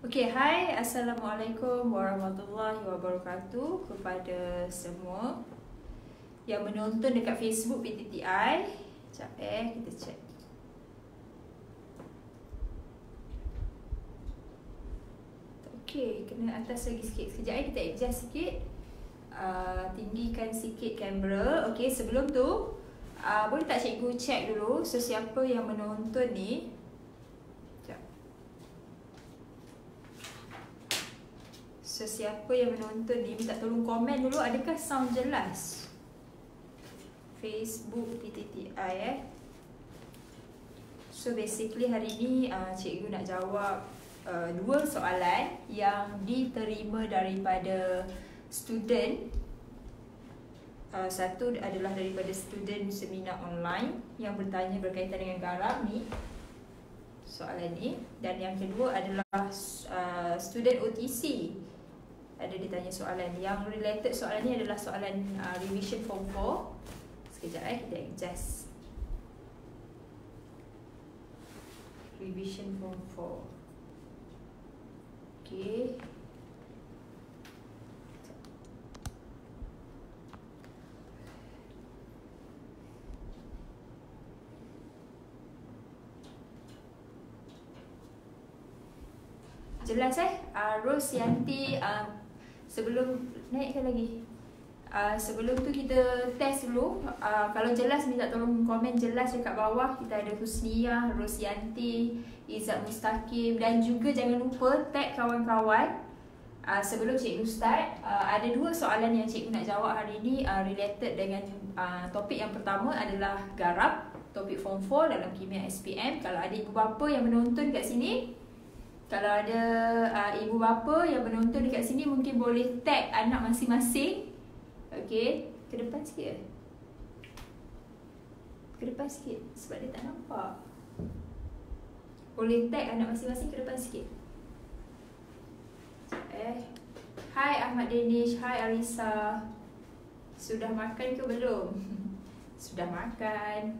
Okay, hai. Assalamualaikum warahmatullahi wabarakatuh kepada semua yang menonton dekat Facebook PTTI. Sekejap eh, kita check. Okay, kena atas lagi sikit. Sekejap eh, kita adjust sikit. Uh, tinggikan sikit kamera. Okay, sebelum tu, uh, boleh tak cikgu check dulu sesiapa yang menonton ni sesiapa yang menonton ni minta tolong komen dulu adakah sound jelas? Facebook PTTI eh? So basically hari ni uh, cikgu nak jawab uh, dua soalan yang diterima daripada student. Uh, Satu adalah daripada student seminar online yang bertanya berkaitan dengan garam ni soalan ni. Dan yang kedua adalah uh, student OTC ada ditanya soalan. Yang related soalan ni adalah soalan uh, revision form 4 sekejap eh kita adjust. Revision form 4 okay. Jelas eh? Uh, Rose Yanti uh, sebelum naikkan lagi? Uh, sebelum tu kita test dulu. Uh, kalau jelas minta tolong komen jelas dekat bawah. Kita ada Husniyah, Rosyanti, Izzat Mustaqim dan juga jangan lupa tag kawan-kawan. Uh, sebelum cikgu start uh, ada dua soalan yang cikgu nak jawab hari ini uh, related dengan uh, topik yang pertama adalah garap topik form 4 dalam kimia SPM kalau ada ibu bapa yang menonton kat sini kalau ada uh, ibu bapa yang menonton dekat sini mungkin boleh tag anak masing-masing. Okey, ke depan sikit. Ke depan sikit sebab dia tak nampak. Boleh tag anak masing-masing ke depan sikit. Eh. Hai Ahmad Danish, hai Arisa. Sudah makan ke belum? Sudah makan.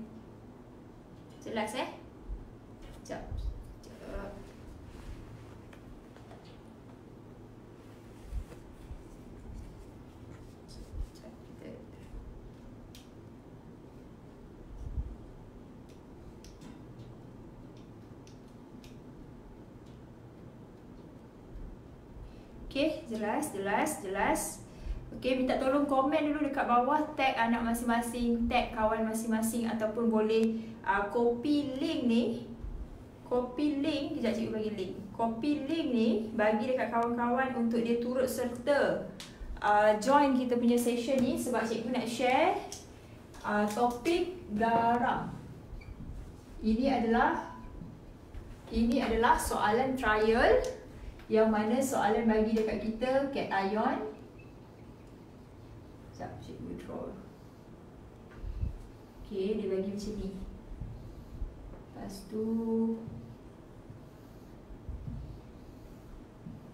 Jelas eh? Sekejap. Okay, jelas, jelas, jelas. Okay, minta tolong komen dulu dekat bawah tag anak masing-masing, tag kawan masing-masing ataupun boleh uh, copy link ni. Copy link, kejap cikgu bagi link. Copy link ni bagi dekat kawan-kawan untuk dia turut serta uh, join kita punya session ni sebab cikgu nak share uh, topik garam. Ini adalah ini adalah soalan trial yang mana soalan bagi dekat kita cat ion Sekejap, cikgu draw. Okay, dia bagi macam ni. Lepas tu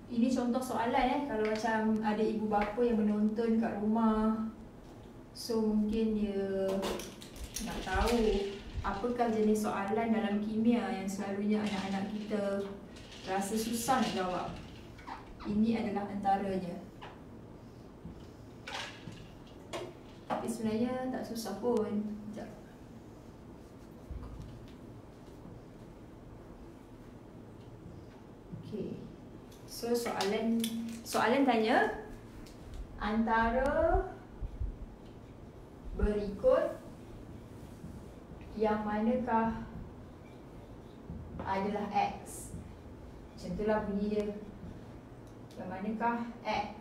Ini contoh soalan eh. Kalau macam ada ibu bapa yang menonton kat rumah So mungkin dia nak tahu Apakah jenis soalan dalam kimia yang selalunya anak-anak kita rasa susah nak jawab. Ini adalah antaranya. Tapi sebenarnya tak susah pun. Sekejap. Okay. So soalan soalan tanya antara berikut yang manakah adalah X macam itulah bunyi dia. Yang manakah? X.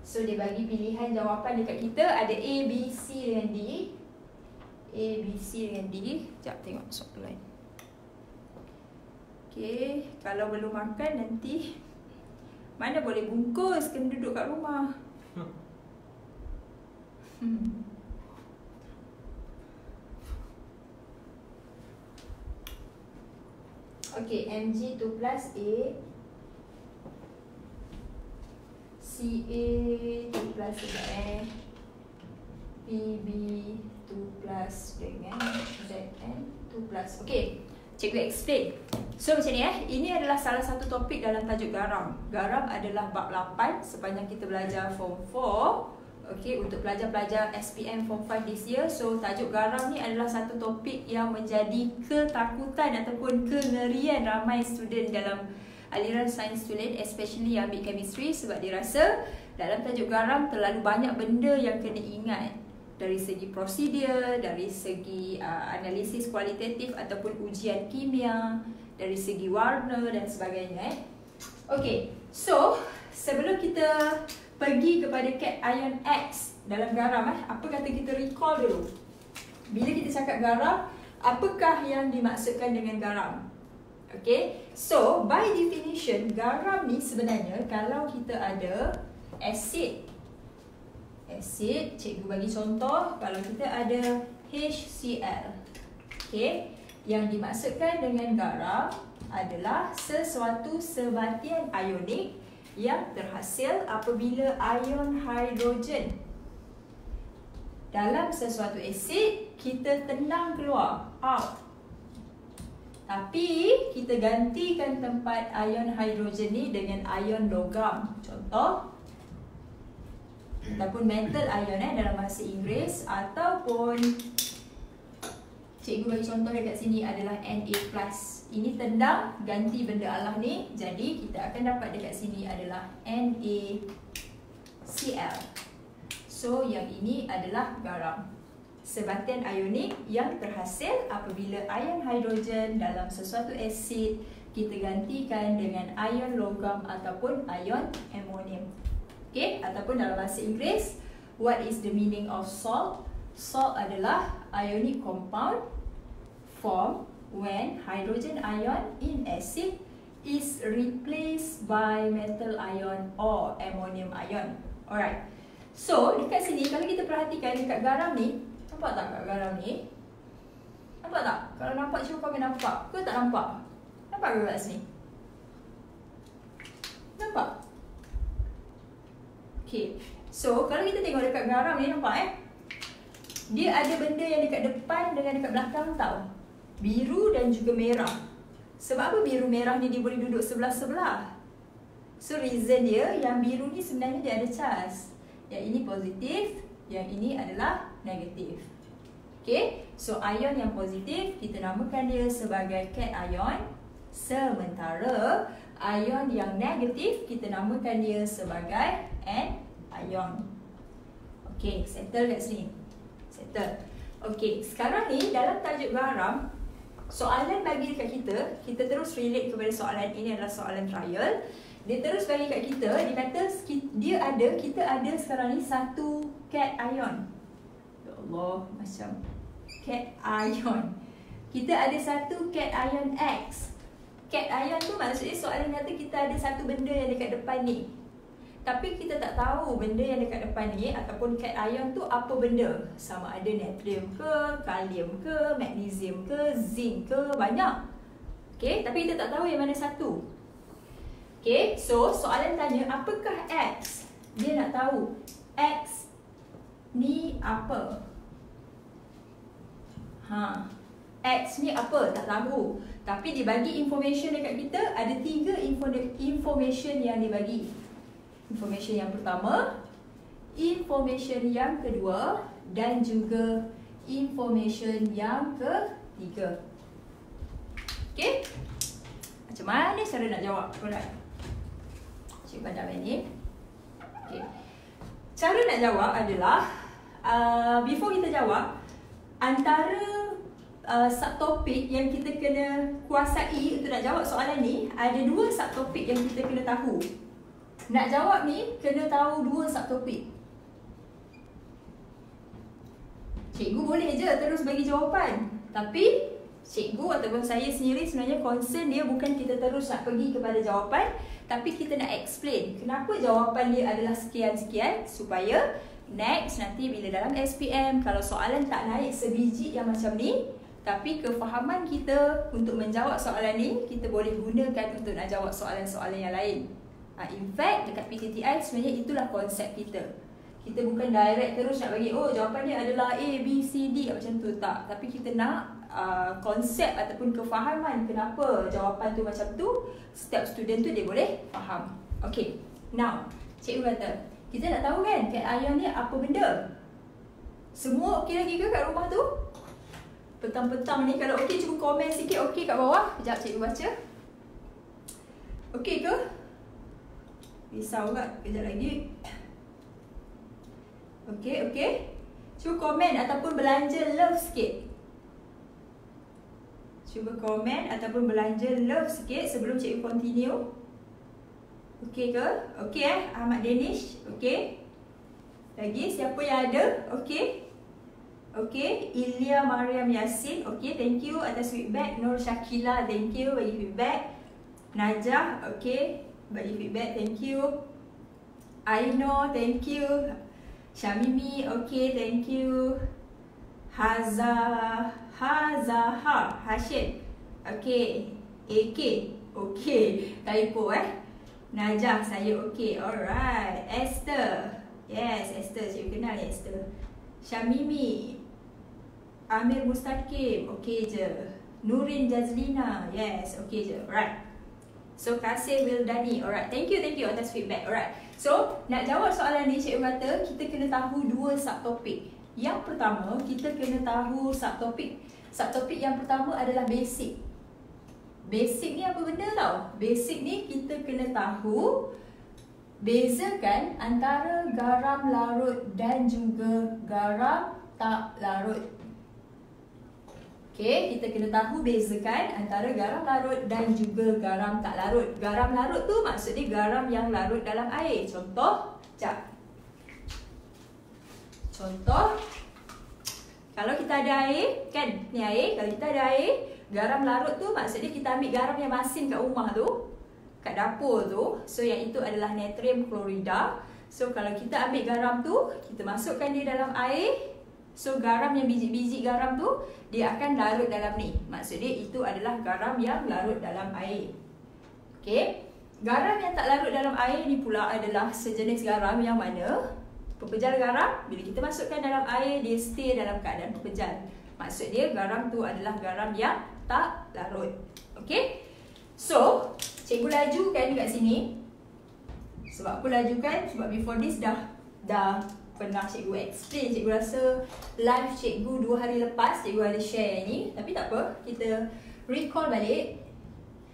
So dia bagi pilihan jawapan dekat kita. Ada A, B, C dengan D. A, B, C dengan D. Sekejap tengok soalan Okay Kalau belum makan nanti Mana boleh bungkus? Kena duduk kat rumah. Hmm Okay, Mg 2 plus A CA 2 plus dengan PB 2 plus dengan ZN 2 plus Okay, cikgu explain. So macam ni eh, ini adalah salah satu topik dalam tajuk garam. Garam adalah bab 8 sepanjang kita belajar form 4. Okay, untuk pelajar-pelajar SPM Form 5 this year So, tajuk garam ni adalah satu topik yang menjadi ketakutan ataupun kengerian ramai student dalam aliran sains student Especially yang ambil chemistry sebab dia rasa dalam tajuk garam terlalu banyak benda yang kena ingat dari segi prosedur, dari segi uh, analisis kualitatif ataupun ujian kimia, dari segi warna dan sebagainya eh. Okay, so sebelum kita pergi kepada cation X dalam garam eh. Apa kata kita recall dulu? Bila kita cakap garam, apakah yang dimaksudkan dengan garam? Okay, so by definition, garam ni sebenarnya kalau kita ada acid Acid, cikgu bagi contoh kalau kita ada HCl Okay, yang dimaksudkan dengan garam adalah sesuatu sebatian ionik yang terhasil apabila ion hidrogen dalam sesuatu asid kita tenang keluar out. Tapi kita gantikan tempat ion hidrogen ni dengan ion logam. Contoh ataupun metal ion eh dalam bahasa Inggeris ataupun cikgu bagi contoh dekat sini adalah Na+ ini tendang ganti benda Allah ni. Jadi kita akan dapat dekat sini adalah NaCl so yang ini adalah garam. Sebatian ionik yang terhasil apabila ion hidrogen dalam sesuatu asid kita gantikan dengan ion logam ataupun ion amonium okay ataupun dalam bahasa Inggeris what is the meaning of salt? Salt adalah ionic compound form when hydrogen ion in acid is replaced by metal ion or ammonium ion. Alright. So, dekat sini kalau kita perhatikan dekat garam ni, nampak tak kat garam ni? Nampak tak? Kalau nampak cuba kau nampak ke tak nampak? Nampak ke kat sini? Nampak? Okay. So, kalau kita tengok dekat garam ni nampak eh? Dia ada benda yang dekat depan dengan dekat belakang tau biru dan juga merah. Sebab apa biru merah ni dia boleh duduk sebelah-sebelah? So reason dia yang biru ni sebenarnya dia ada charge. Yang ini positif, yang ini adalah negatif. Okay, so ion yang positif kita namakan dia sebagai cat ion. Sementara ion yang negatif kita namakan dia sebagai an ion. Okay, settle kat sini. Settle. Okay, sekarang ni dalam tajuk garam Soalan bagi dekat kita, kita terus relate kepada soalan ini adalah soalan trial. Dia terus bagi kat kita, dia kata dia ada, kita ada sekarang ni satu cat ion. Ya Allah, macam cat ion. Kita ada satu cat ion X. Cat ion tu maksudnya soalan kata kita ada satu benda yang dekat depan ni. Tapi kita tak tahu benda yang dekat depan ni ataupun cat ion tu apa benda. Sama ada natrium ke, kalium ke, magnesium ke, zinc ke, banyak. Okay, tapi kita tak tahu yang mana satu. Okay, so soalan tanya apakah X? Dia nak tahu X ni apa? Ha, X ni apa? Tak tahu. Tapi dibagi information dekat kita, ada tiga information yang dibagi information yang pertama, information yang kedua dan juga information yang ketiga. Okey? Macam mana cara nak jawab? Alright. Cik Bandar ni. Okey. Cara nak jawab adalah uh, before kita jawab antara uh, subtopik yang kita kena kuasai untuk nak jawab soalan ni ada dua subtopik yang kita kena tahu. Nak jawab ni kena tahu dua subtopik. Cikgu boleh je terus bagi jawapan. Tapi cikgu ataupun saya sendiri sebenarnya concern dia bukan kita terus nak pergi kepada jawapan tapi kita nak explain kenapa jawapan dia adalah sekian-sekian supaya next nanti bila dalam SPM kalau soalan tak naik sebiji yang macam ni tapi kefahaman kita untuk menjawab soalan ni kita boleh gunakan untuk nak jawab soalan-soalan yang lain. Uh, in fact, dekat PTTI sebenarnya itulah konsep kita. Kita bukan direct terus nak bagi oh jawapan dia adalah A, B, C, D macam tu tak. Tapi kita nak uh, konsep ataupun kefahaman kenapa jawapan tu macam tu setiap student tu dia boleh faham. Okay. Now, cikgu kata, kita nak tahu kan cat ayam ni apa benda? Semua okey lagi ke kat rumah tu? Petang-petang ni kalau okey cuba komen sikit okey kat bawah. Sekejap cikgu baca. Okey ke? Risau kat kejap lagi. Okey, okey. Cuba komen ataupun belanja love sikit. Cuba komen ataupun belanja love sikit sebelum cikgu continue. Okey ke? Okey eh, Ahmad Danish. Okey. Lagi siapa yang ada? Okey. Okey, Ilya Mariam Yasin. Okey, thank you atas feedback. Nur Shakila, thank you bagi feedback. Najah, okey, bagi feedback. Thank you. Aino, thank you. Syamimi, okay, thank you. Haza, Hazaha, Hashim, okay. AK, okay. Typo eh. Najah, saya okay. Alright. Esther, yes, Esther. Saya kenal Esther. Syamimi, Amir Mustaqim, okay je. Nurin Jazlina, yes, okay je. Alright. So, Kasih Wildani. Alright, thank you, thank you atas feedback. Alright. So, nak jawab soalan ni cikgu kata, kita kena tahu dua subtopik. Yang pertama, kita kena tahu subtopik. Subtopik yang pertama adalah basic. Basic ni apa benda tau? Basic ni kita kena tahu bezakan antara garam larut dan juga garam tak larut. Okey, kita kena tahu bezakan antara garam larut dan juga garam tak larut. Garam larut tu maksudnya garam yang larut dalam air. Contoh, jap. Contoh, kalau kita ada air, kan? Ni air, kalau kita ada air, garam larut tu maksudnya kita ambil garam yang masin kat rumah tu, kat dapur tu. So yang itu adalah natrium klorida. So kalau kita ambil garam tu, kita masukkan dia dalam air, So garam yang biji-biji garam tu dia akan larut dalam ni. Maksud dia itu adalah garam yang larut dalam air. Okey. Garam yang tak larut dalam air ni pula adalah sejenis garam yang mana pepejal garam bila kita masukkan dalam air dia stay dalam keadaan pepejal. Maksud dia garam tu adalah garam yang tak larut. Okey. So, cikgu lajukan kat sini. Sebab apa lajukan? Sebab before this dah dah pernah cikgu explain cikgu rasa live cikgu dua hari lepas cikgu ada share ni. Tapi tak apa kita recall balik.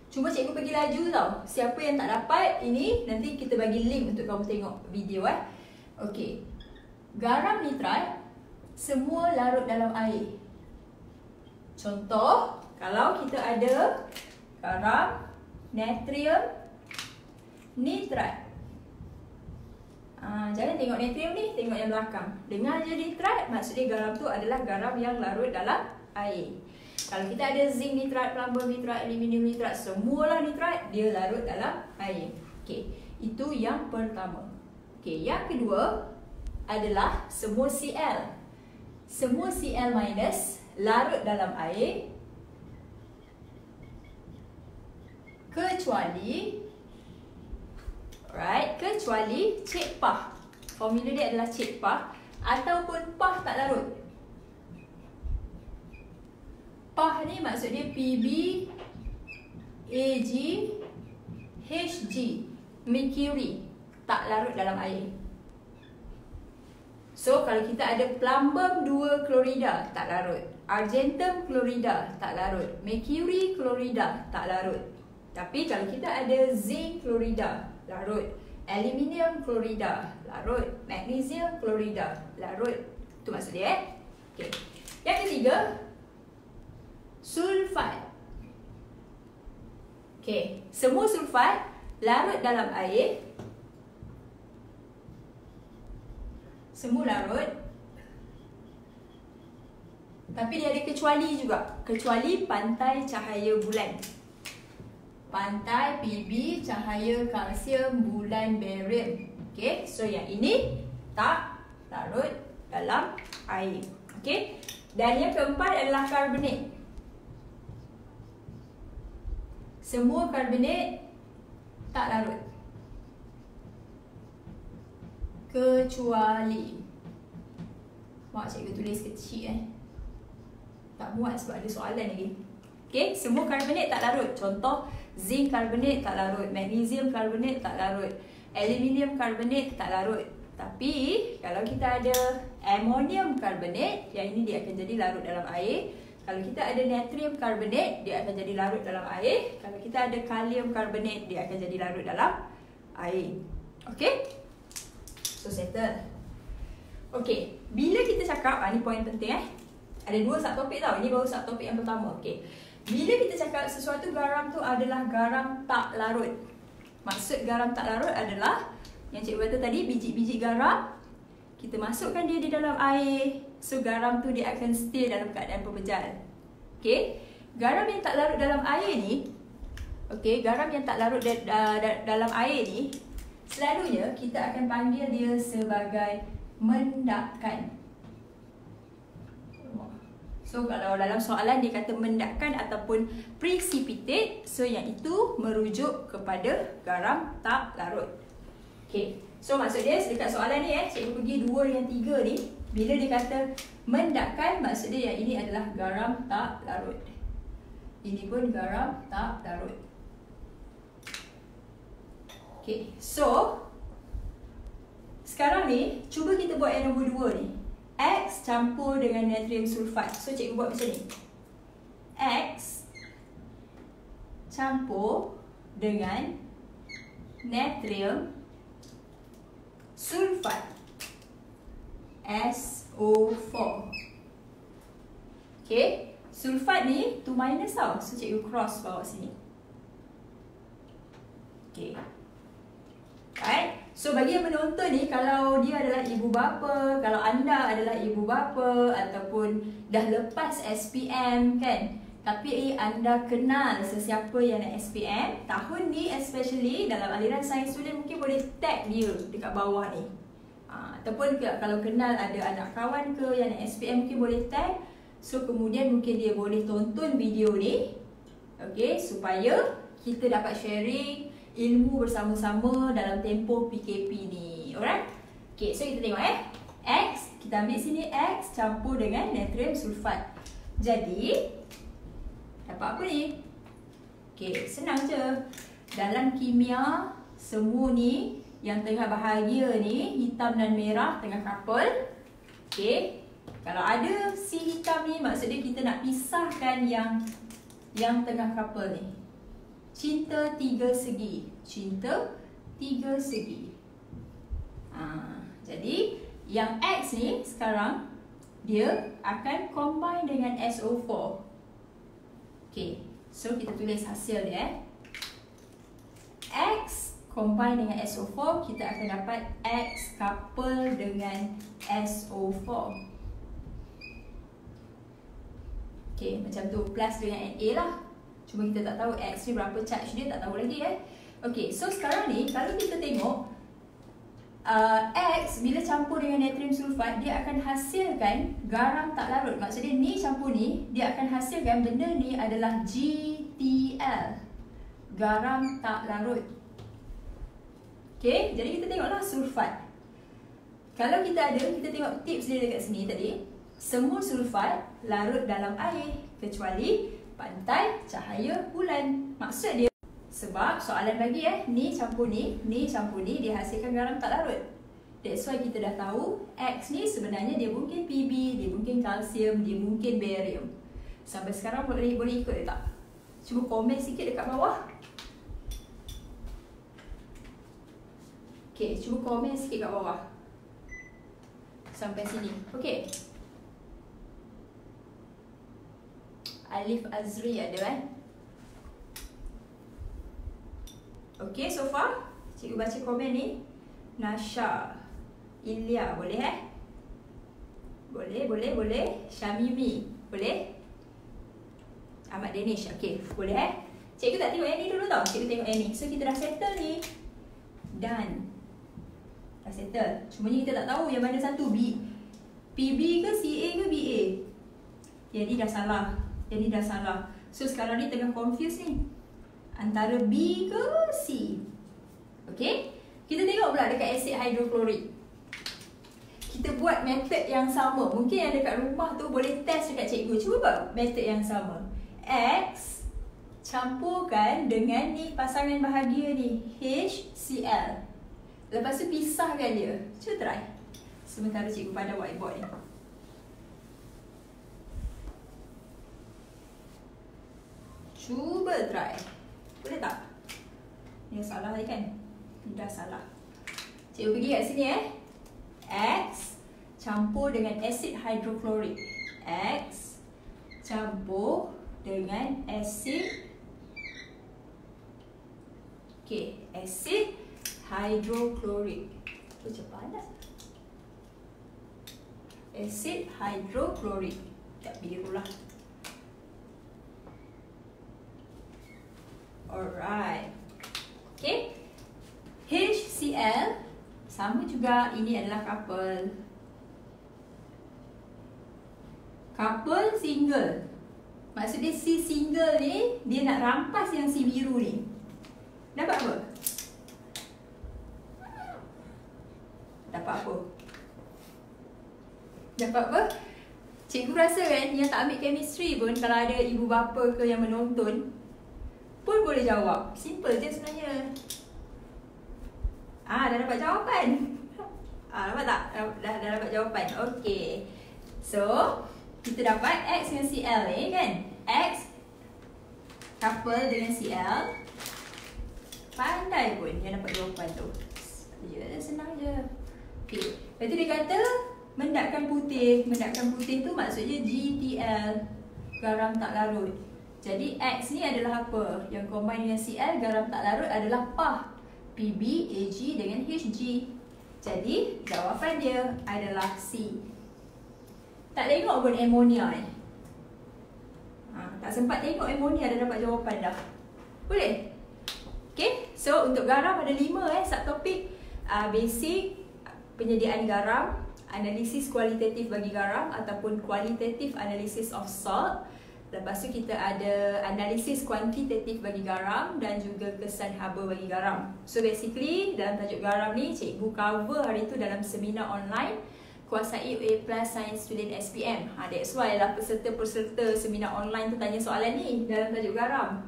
Cuma cikgu pergi laju tau. Siapa yang tak dapat ini nanti kita bagi link untuk kamu tengok video eh. Okey. Garam nitrat semua larut dalam air. Contoh kalau kita ada garam natrium nitrat Ha, jangan tengok natrium ni, tengok yang belakang. Dengar je nitrat, maksudnya garam tu adalah garam yang larut dalam air. Kalau kita ada zinc nitrat, plumbum nitrat, aluminium nitrat, semualah nitrat, dia larut dalam air. Okey, itu yang pertama. Okey, yang kedua adalah semua Cl. Semua Cl minus larut dalam air kecuali Right, kecuali cek pah. Formula dia adalah cek pah ataupun pah tak larut. Pah ni maksud dia PB AG HG mercury tak larut dalam air. So kalau kita ada plumbum 2 klorida tak larut, argentum klorida tak larut, mercury klorida tak larut. Tapi kalau kita ada zinc klorida larut. Aluminium klorida larut. Magnesium klorida larut. Tu maksud dia eh? Okey. Yang ketiga sulfat. Okey. Semua sulfat larut dalam air. Semua larut. Tapi dia ada kecuali juga. Kecuali pantai cahaya bulan pantai PB cahaya kalsium bulan barium. Okey, so yang ini tak larut dalam air. Okey. Dan yang keempat adalah karbonat. Semua karbonat tak larut. Kecuali Mak cikgu tulis kecil eh Tak muat sebab ada soalan lagi Okay, semua karbonat tak larut Contoh, zinc karbonat tak larut Magnesium karbonat tak larut Aluminium karbonat tak larut. Tapi, kalau kita ada Ammonium karbonat Yang ini dia akan jadi larut dalam air. Kalau kita ada natrium karbonat Dia akan jadi larut dalam air. Kalau kita ada kalium karbonat Dia akan jadi larut dalam air. Okay So settle. Okay Bila kita cakap ah, Ni poin penting eh? Ada dua subtopik tau. Ini baru subtopik yang pertama Okay Bila kita cakap Sesuatu garam tu adalah Garam tak larut. Maksud garam tak larut adalah Yang cikgu kata tadi Biji-biji garam Kita masukkan dia di dalam air. So garam tu dia akan stay dalam keadaan pembejal Okay Garam yang tak larut dalam air ni Okay, garam yang tak larut da- da- da- dalam air ni Selalunya kita akan panggil dia sebagai mendakkan So kalau dalam soalan dia kata mendakkan ataupun precipitate So yang itu merujuk kepada garam tak larut. Okay, so maksud dia dekat soalan ni eh Cikgu pergi dua dengan tiga ni Bila dia kata mendakkan maksud dia yang ini adalah garam tak larut. Ini pun garam tak larut. Okay, so Sekarang ni, cuba kita buat yang nombor dua ni X campur dengan natrium sulfat. So, cikgu buat macam ni. X Campur dengan Natrium Sulfat. SO4 Okay Sulfat ni 2 minus tau. So, cikgu cross bawah sini. Okay Right? So bagi yang menonton ni kalau dia adalah ibu bapa, kalau anda adalah ibu bapa ataupun dah lepas SPM kan. Tapi anda kenal sesiapa yang nak SPM, tahun ni especially dalam aliran sains student mungkin boleh tag dia dekat bawah ni. Ha, ataupun kalau kenal ada anak kawan ke yang nak SPM mungkin boleh tag. So kemudian mungkin dia boleh tonton video ni. Okay, supaya kita dapat sharing ilmu bersama-sama dalam tempoh PKP ni. Alright? Okay, so kita tengok eh. X, kita ambil sini X campur dengan natrium sulfat. Jadi, dapat apa ni? Okay, senang je. Dalam kimia, semua ni yang tengah bahagia ni, hitam dan merah tengah couple. Okay, kalau ada si hitam ni, maksudnya kita nak pisahkan yang yang tengah couple ni. Cinta tiga segi. Cinta tiga segi. Ha, jadi yang X ni sekarang dia akan combine dengan SO4. Okay, so kita tulis hasil dia. Eh. X combine dengan SO4, kita akan dapat X couple dengan SO4. Okay, macam tu plus dengan Na lah. Cuma kita tak tahu X ni berapa charge dia, tak tahu lagi eh. Okay, so sekarang ni kalau kita tengok uh, X bila campur dengan natrium sulfat, dia akan hasilkan garam tak larut. Maksudnya ni campur ni, dia akan hasilkan benda ni adalah GTL. Garam tak larut. Okay, jadi kita tengoklah sulfat. Kalau kita ada, kita tengok tips dia dekat sini tadi. Semua sulfat larut dalam air kecuali pantai cahaya bulan. Maksud dia sebab soalan bagi eh, ni campur ni, ni campur ni dia hasilkan garam tak larut. That's why kita dah tahu X ni sebenarnya dia mungkin PB, dia mungkin kalsium, dia mungkin barium. Sampai sekarang boleh boleh ikut tak? Cuba komen sikit dekat bawah. Okay, cuba komen sikit kat bawah. Sampai sini. Okay. Alif Azri ada eh. Okay, so far cikgu baca komen ni. Nasha. Ilya, boleh eh? Boleh, boleh, boleh. Syamimi, boleh? Ahmad Danish, okay, boleh eh? Cikgu tak tengok yang ni dulu tau. Cikgu tengok yang ni. So, kita dah settle ni. Done. Dah settle. Cuma ni kita tak tahu yang mana satu. B. PB ke CA ke BA? Ni dah salah. Ni dah salah. So sekarang ni tengah confuse ni. Antara B ke C. Okay. Kita tengok pula dekat asid hidroklorik. buat method yang sama. Mungkin yang dekat rumah tu boleh test dekat cikgu. Cuba buat method yang sama. X campurkan dengan ni pasangan bahagia ni. HCl. Lepas tu pisahkan dia. Cuba try. Sementara cikgu pada whiteboard ni. Cuba try. Boleh tak? Ni salah tadi kan? Dah salah. Cikgu pergi kat sini eh. X campur dengan asid hidroklorik. X campur dengan asid Okay, asid hidroklorik. Tu cepat tak? Asid hidroklorik. Tak biru lah. Alright. Okay. HCl sama juga ini adalah couple. Couple single. Maksudnya si single ni dia nak rampas yang si biru ni. Dapat apa? Dapat apa? Dapat apa? Cikgu rasa kan yang tak ambil chemistry pun kalau ada ibu bapa ke yang menonton pun boleh jawab. Simple je sebenarnya. Ah, dah dapat jawapan. Ah, dapat tak? Dah, dah, dapat jawapan. Okey. So, kita dapat X dengan CL ni kan? X couple dengan CL. Pandai pun yang dapat jawapan tu. Ya, senang je. Okey. Lepas tu dia kata mendapkan putih. Mendapkan putih tu maksudnya GTL. Garam tak larut. Jadi X ni adalah apa? Yang combine dengan Cl garam tak larut adalah PAH. PB, AG dengan HG. Jadi jawapan dia adalah C. Tak tengok pun ammonia ni. Ha, tak sempat tengok ammonia dah dapat jawapan dah. Boleh? Okay, so untuk garam ada lima eh subtopik. Uh, basic, penyediaan garam, analisis kualitatif bagi garam ataupun kualitatif analisis of salt. Lepas tu kita ada analisis kuantitatif bagi garam dan juga kesan haba bagi garam. So basically dalam tajuk garam ni cikgu cover hari tu dalam seminar online kuasai A Plus Science Student SPM. Ha, that's why lah peserta-peserta seminar online tu tanya soalan ni dalam tajuk garam.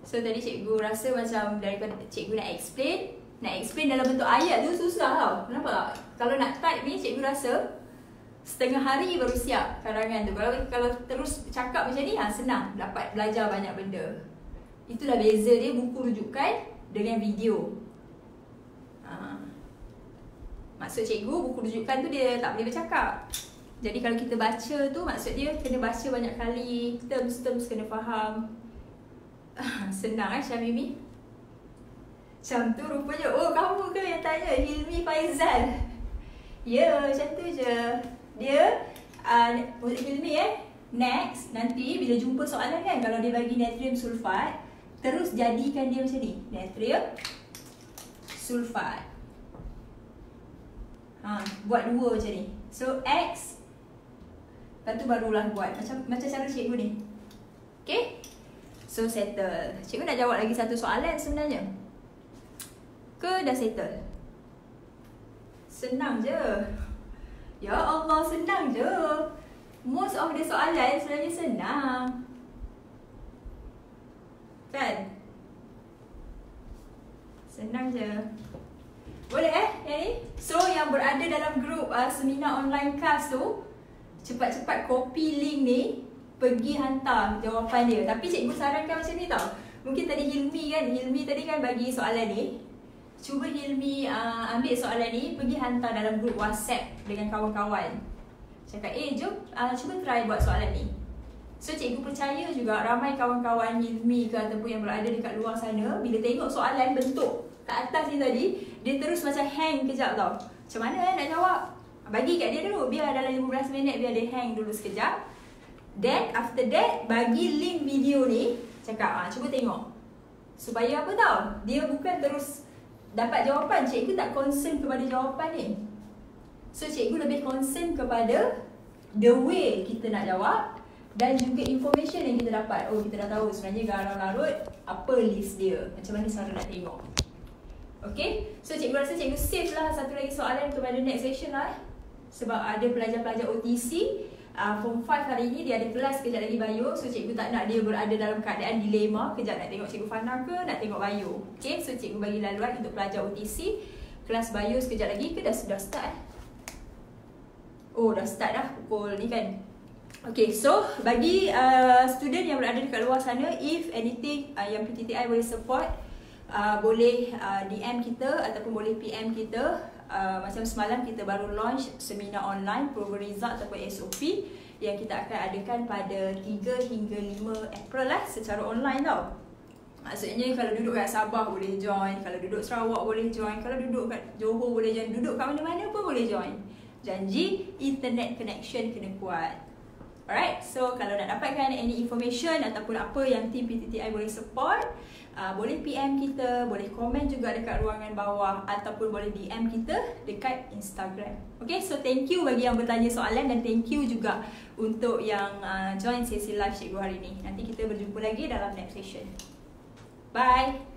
So tadi cikgu rasa macam daripada cikgu nak explain, nak explain dalam bentuk ayat tu susah tau. Kenapa tak? Kalau nak type ni cikgu rasa setengah hari baru siap karangan tu. Kalau kalau terus cakap macam ni ha senang dapat belajar banyak benda. Itulah beza dia buku rujukan dengan video. Ha. Maksud cikgu buku rujukan tu dia tak boleh bercakap. Jadi kalau kita baca tu maksud dia kena baca banyak kali, terms-terms kena faham. senang eh Syamimi. Macam tu rupanya, oh kamu ke yang tanya Hilmi Faizal? Ya, macam tu je dia uh, Hilmi eh? Next nanti bila jumpa soalan kan kalau dia bagi natrium sulfat terus jadikan dia macam ni. Natrium sulfat. Ha buat dua macam ni. So x lepas tu barulah buat. Macam macam cara cikgu ni. Okay? So settle. Cikgu nak jawab lagi satu soalan sebenarnya? Ke dah settle? Senang je Ya Allah, senang je. Most of the soalan sebenarnya senang. Kan? Senang je. Boleh eh yang ni? So yang berada dalam grup uh, seminar online class tu Cepat-cepat copy link ni Pergi hantar jawapan dia Tapi cikgu sarankan macam ni tau Mungkin tadi Hilmi kan Hilmi tadi kan bagi soalan ni cuba Hilmi uh, ambil soalan ni pergi hantar dalam grup WhatsApp dengan kawan-kawan. Cakap, "Eh, jom uh, cuba try buat soalan ni." So cikgu percaya juga ramai kawan-kawan Hilmi ke ataupun yang berada dekat luar sana bila tengok soalan bentuk kat atas ni tadi, dia terus macam hang kejap tau. Macam mana eh nak jawab? Bagi kat dia dulu, biar dalam 15 minit biar dia hang dulu sekejap. Then after that, bagi link video ni, cakap, ah, cuba tengok. Supaya apa tau? Dia bukan terus dapat jawapan cikgu tak concern kepada jawapan ni? So cikgu lebih concern kepada the way kita nak jawab dan juga information yang kita dapat. Oh kita dah tahu sebenarnya garam larut apa list dia. Macam mana cara nak tengok. Okay, so cikgu rasa cikgu save lah satu lagi soalan kepada next session lah eh. sebab ada pelajar-pelajar OTC uh, Form 5 hari ni dia ada kelas kejap lagi bio So cikgu tak nak dia berada dalam keadaan dilema Kejap nak tengok cikgu Fana ke nak tengok bio. Okay so cikgu bagi laluan untuk pelajar OTC Kelas bio sekejap lagi ke? Dah sudah start eh? Oh dah start dah pukul ni kan? Okay, so bagi uh, student yang berada dekat luar sana, if anything uh, yang PTTI boleh support, uh, boleh uh, DM kita ataupun boleh PM kita. Uh, macam semalam kita baru launch seminar online, program result ataupun SOP yang kita akan adakan pada 3 hingga 5 April lah secara online tau. Maksudnya kalau duduk kat Sabah boleh join, kalau duduk Sarawak boleh join, kalau duduk kat Johor boleh join, duduk kat mana-mana pun boleh join. Janji internet connection kena kuat. Alright, so kalau nak dapatkan any information ataupun apa yang team PTTI boleh support, uh, boleh PM kita, boleh komen juga dekat ruangan bawah ataupun boleh DM kita dekat Instagram. Okay, so thank you bagi yang bertanya soalan dan thank you juga untuk yang uh, join sesi live cikgu hari ni. Nanti kita berjumpa lagi dalam next session. Bye!